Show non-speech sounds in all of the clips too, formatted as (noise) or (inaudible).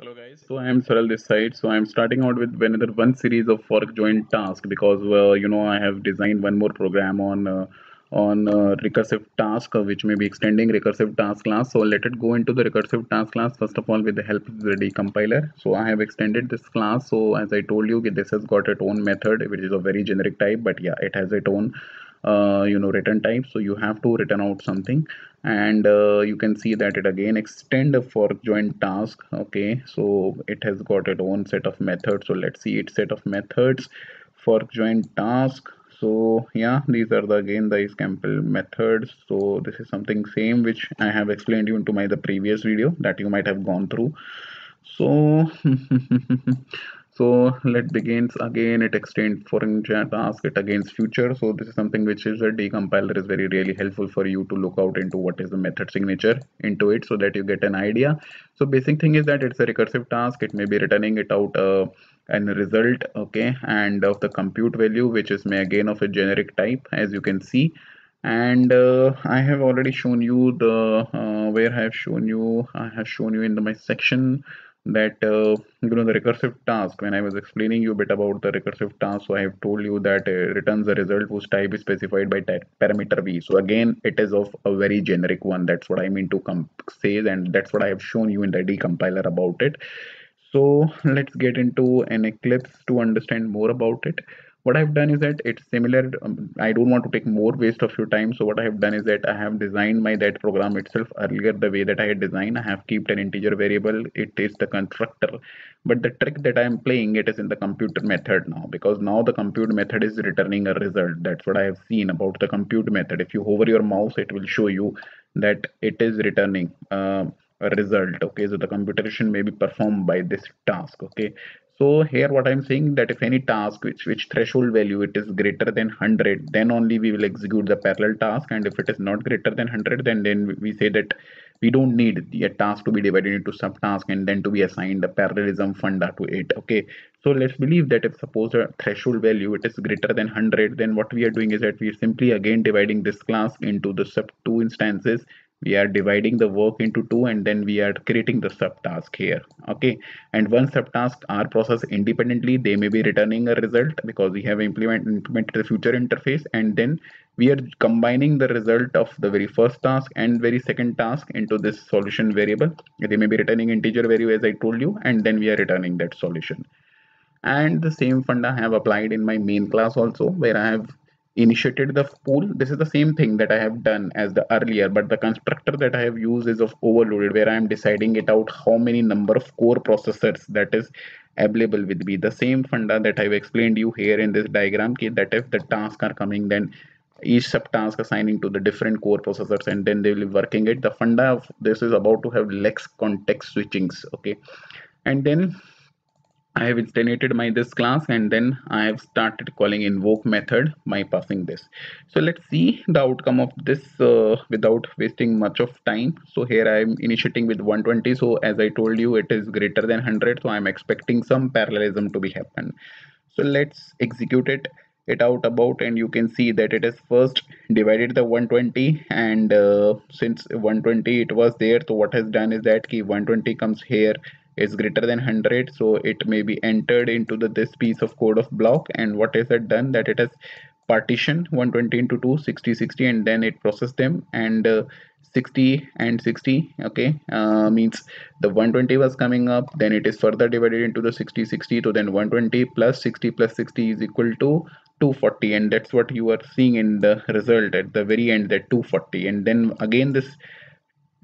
Hello guys, so I am Saral this side. So I am starting out with another one series of fork join task because uh, you know I have designed one more program on uh, on uh, recursive task uh, which may be extending recursive task class. So let it go into the recursive task class first of all with the help of the decompiler. So I have extended this class. So as I told you, this has got its own method which is a very generic type, but yeah, it has its own uh, you know return type. So you have to return out something. And uh, you can see that it again extend fork join task. Okay. So it has got its own set of methods. So let's see its set of methods fork join task. So yeah these are the again the example methods. So this is something same which i have explained you into my the previous video that you might have gone through. So (laughs) so let begins again it extends fork join task it against future. So this is something which is a decompiler is very really helpful for you to look out into what is the method signature into it so that you get an idea. So basic thing is that it's a recursive task. It may be returning it out uh, and result okay and of the compute value which is may again of a generic type as you can see. And uh, I have already shown you the uh, where I have shown you I have shown you in the, my section that uh, you know the recursive task when i was explaining you a bit about the recursive task so i have told you that uh, returns a result whose type is specified by parameter v. So again it is of a very generic one. That's what i mean to say and that's what i have shown you in the decompiler about it. So let's get into an eclipse to understand more about it what I've done is that it's similar um, I don't want to take more waste of your time. So what I have done is that I have designed my that program itself earlier the way that I had designed. I have kept an integer variable. It is the constructor. But the trick that I am playing it is in the compute method now because now the compute method is returning a result. That's what I have seen about the compute method. If you hover your mouse it will show you that it is returning uh, a result. Okay so the computation may be performed by this task. Okay so here what i'm saying that if any task which which threshold value it is greater than 100 then only we will execute the parallel task. And if it is not greater than 100 then then we say that we don't need the task to be divided into subtask and then to be assigned a parallelism funda to it. Okay. So let's believe that if suppose a threshold value it is greater than 100 then what we are doing is that we are simply again dividing this class into the sub two instances we are dividing the work into two and then we are creating the subtask here okay? And one subtask are processed independently they may be returning a result because we have implement, implemented the future interface and then we are combining the result of the very first task and very second task into this solution variable. They may be returning integer value as i told you and then we are returning that solution. And the same funda I have applied in my main class also where I have initiated the pool. This is the same thing that i have done as the earlier but the constructor that i have used is of overloaded where i am deciding it out how many number of core processors that is available with me. The same funda that i've explained you here in this diagram that if the tasks are coming then each subtask assigning to the different core processors and then they will be working it. The funda of this is about to have lex context switchings okay? And then I have instantiated my this class and then I have started calling invoke method by passing this. So let's see the outcome of this uh, without wasting much of time. So here I am initiating with 120. So as I told you, it is greater than 100. So I'm expecting some parallelism to be happen. So let's execute it it out about and you can see that it is first divided the 120 and uh, since 120 it was there so what has done is that key 120 comes here is greater than 100 so it may be entered into the this piece of code of block and what is it done? That it has partition 120 into 2 60 60 and then it process them and uh, 60 and 60 okay uh, means the 120 was coming up then it is further divided into the 60 60 so then 120 plus 60 plus 60 is equal to 240 and that's what you are seeing in the result at the very end that 240 and then again this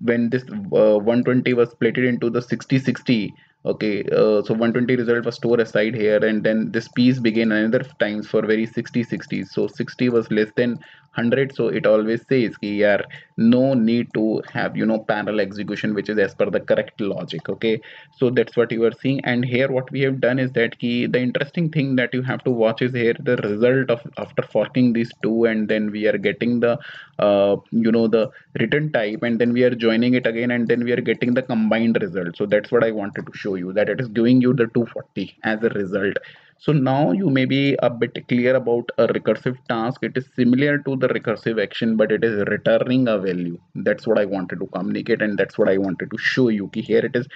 when this uh, 120 was split into the 60 60 okay uh, so 120 result was stored aside here and then this piece began another times for very 60 60 so 60 was less than 100 so it always says here no need to have you know parallel execution which is as per the correct logic okay? So that's what you are seeing. And here what we have done is that key the interesting thing that you have to watch is here the result of after forking these two and then we are getting the uh, you know the return type and then we are joining it again and then we are getting the combined result. So that's what i wanted to show you that it is giving you the 240 as a result so now you may be a bit clear about a recursive task. It is similar to the recursive action but it is returning a value. That's what i wanted to communicate and that's what i wanted to show you. Here it is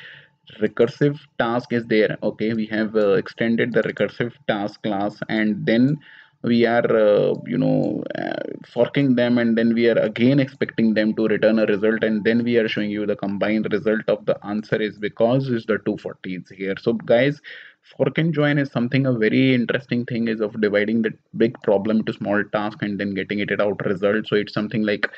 recursive task is there. Okay we have uh, extended the recursive task class and then we are uh, you know uh, forking them and then we are again expecting them to return a result and then we are showing you the combined result of the answer is because is the 240 is here. So guys fork and join is something a very interesting thing is of dividing the big problem into small task and then getting it out result. So it's something like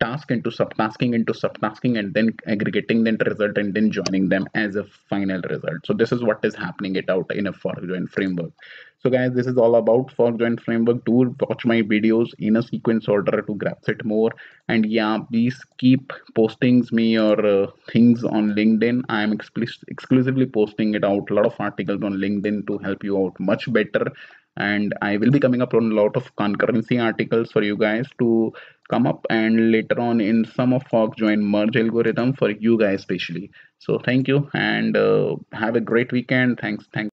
task into subtasking into subtasking and then aggregating the result and then joining them as a final result. So this is what is happening it out in a fork join framework. So guys this is all about fork join framework. Do watch my videos in a sequence order to grasp it more. And yeah please keep postings me or uh, things on linkedin. I am exclusively posting it out a lot of articles on linkedin to help you out much better. And i will be coming up on a lot of concurrency articles for you guys to come up and later on in some of fork join merge algorithm for you guys especially so thank you and uh, have a great weekend. Thanks thanks